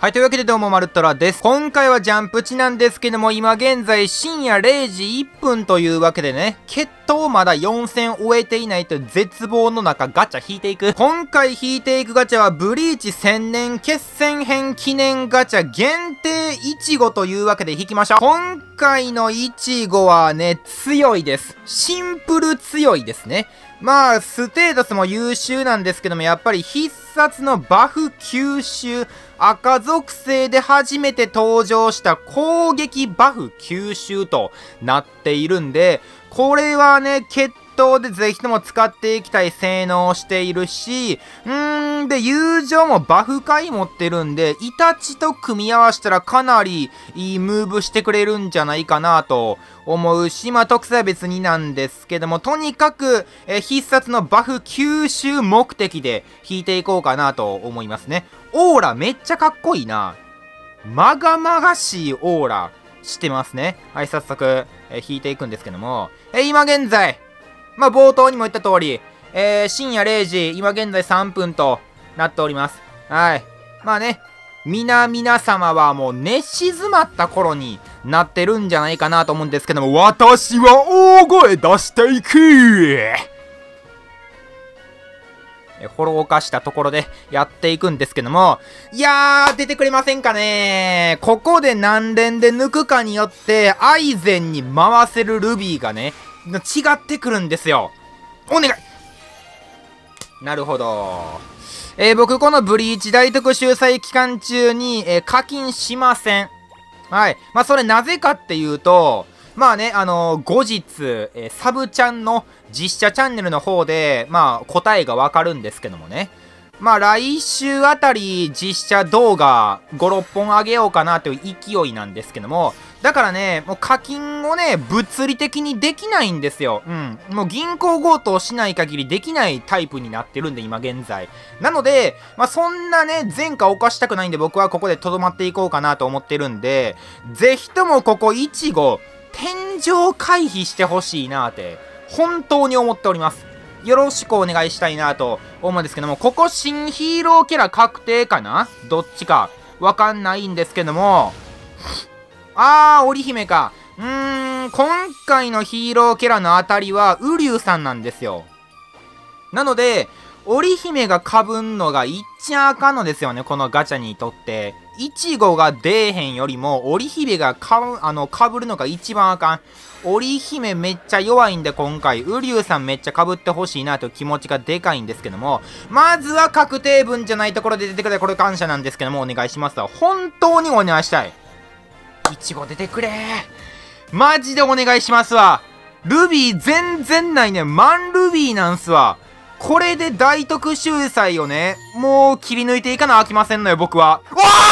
はい、というわけでどうも、まるっとらです。今回はジャンプ値なんですけども、今現在深夜0時1分というわけでね、決闘まだ4戦終えていないと絶望の中ガチャ引いていく。今回引いていくガチャは、ブリーチ1000年決戦編記念ガチャ限定いちごというわけで引きましょう。今回のいちごはね、強いです。シンプル強いですね。まあ、ステータスも優秀なんですけども、やっぱり必殺のバフ吸収、赤属性で初めて登場した攻撃バフ吸収となっているんで、これはね、決闘でぜひとも使っていきたい性能をしているし、うーん、で、友情もバフ回持ってるんで、イタチと組み合わせたらかなりいいムーブしてくれるんじゃないかなと思うし、まあ、特性は別になんですけども、とにかく、え必殺のバフ吸収目的で引いていこうかなと思いますね。オーラめっちゃかっこいいな。まがまがしいオーラしてますね。はい、早速、え引いていくんですけども、え今現在、まあ、冒頭にも言った通り、えー、深夜0時、今現在3分となっております。はい。まあね、皆々様はもう寝静まった頃になってるんじゃないかなと思うんですけども、私は大声出していくフォロー化したところでやっていくんですけども、いやー、出てくれませんかねここで何連で抜くかによって、アイゼンに回せるルビーがね、違ってくるんですよ。お願いなるほど。えー、僕、このブリーチ大特集祭期間中に、えー、課金しません。はい。まあ、それなぜかっていうと、まあね、あのー、後日、えー、サブちゃんの実写チャンネルの方で、まあ、答えがわかるんですけどもね。まあ、来週あたり実写動画5、6本上げようかなという勢いなんですけども、だからね、もう課金をね、物理的にできないんですよ。うん。もう銀行強盗しない限りできないタイプになってるんで、今現在。なので、まあ、そんなね、前科犯したくないんで僕はここで留まっていこうかなと思ってるんで、ぜひともここ、いちご、天井回避してほしいなって、本当に思っております。よろしくお願いしたいなと思うんですけども、ここ新ヒーローキャラ確定かな？どっちかわかんないんですけども、あー、織姫か。うーん、今回のヒーローキャラのあたりは、ウリュウさんなんですよ。なので、織姫が被んのがいっちゃあかんのですよね、このガチャにとって。いちごが出えへんよりも、織姫がかあの被るのが一番あかん。織姫めっちゃ弱いんで今回、ウリュウさんめっちゃ被ってほしいなという気持ちがでかいんですけども、まずは確定分じゃないところで出てくれこれ感謝なんですけども、お願いしますわ。本当にお願いしたい。いちご出てくれマジでお願いしますわ。ルビー全然ないね。マンルビーなんすわ。これで大特集祭をね、もう切り抜いていかなあきませんのよ、僕は。わあ